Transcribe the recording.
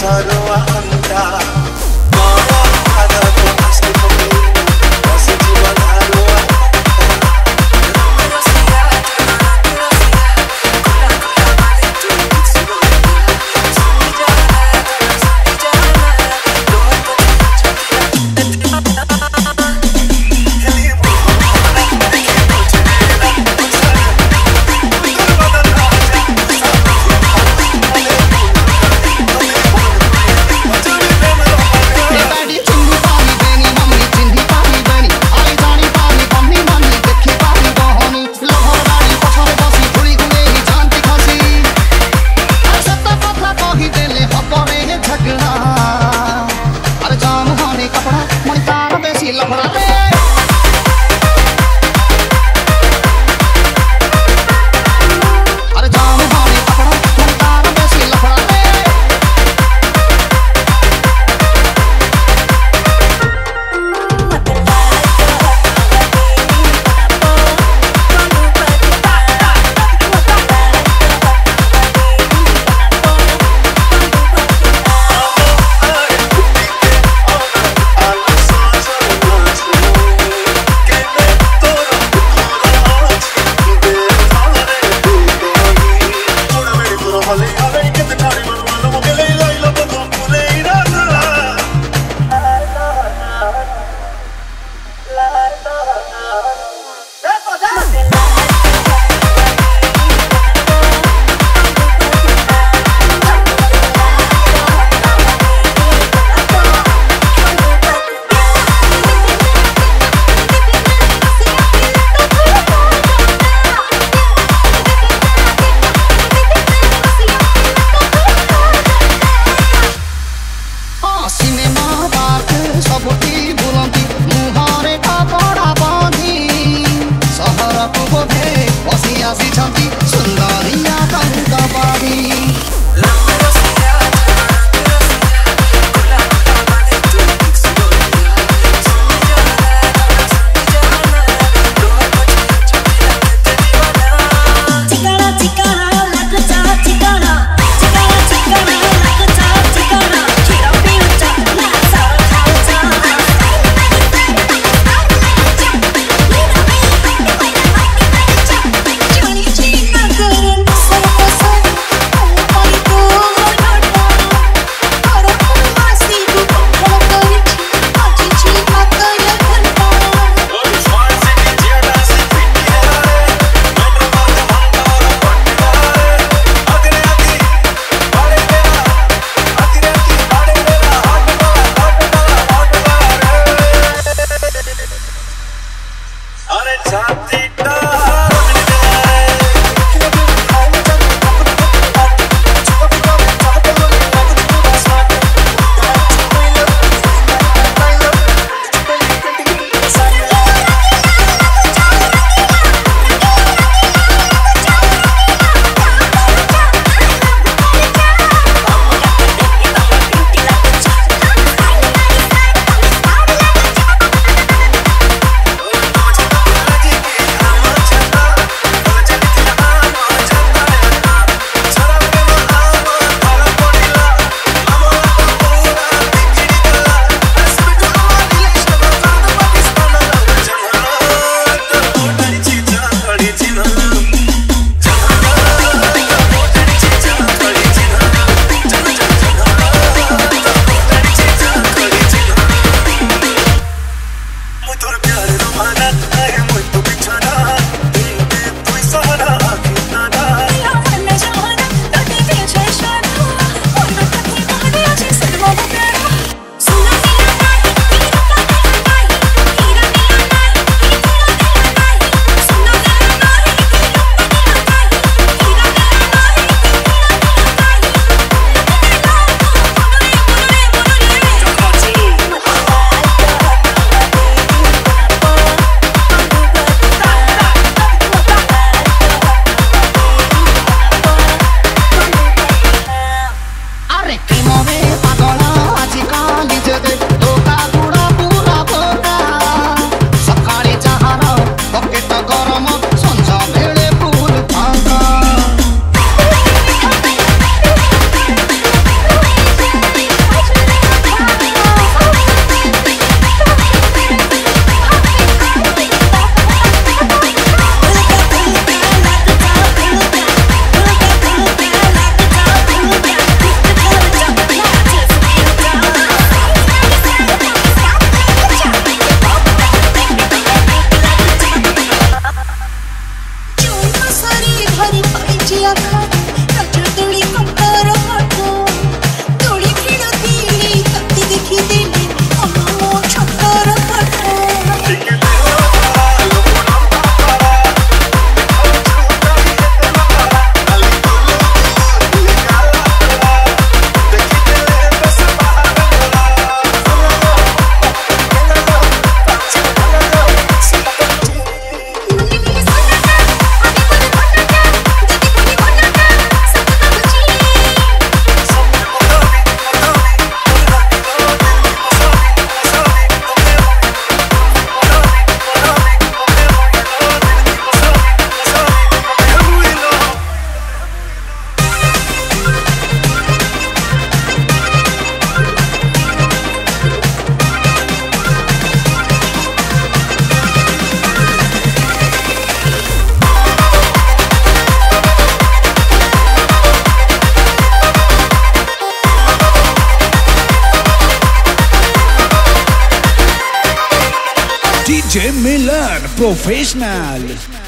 صار وأمتع the carnival. DJ Milan Professional.